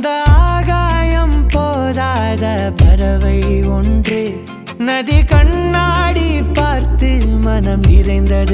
இந்த ஆகாயம் போதாத பறவை ஒன்று. நதி கண்ணாடி பார்த்து மனம் நிறைந்த